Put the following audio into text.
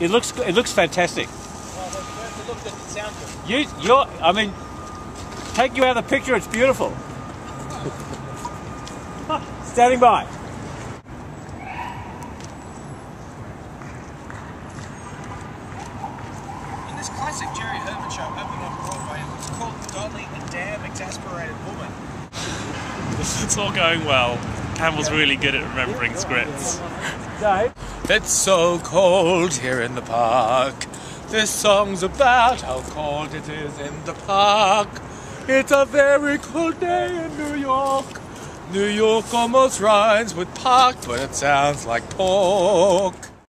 It looks it looks fantastic. Well, look, it sound good. You you're I mean, take you out of the picture. It's beautiful. Standing by. In this classic Jerry Herman show opened on Broadway, it was called Dolly the Damn Exasperated Woman. It's all going well. Campbell's really good at remembering scripts. Dave. It's so cold here in the park. This song's about how cold it is in the park. It's a very cold day in New York. New York almost rhymes with park, but it sounds like pork.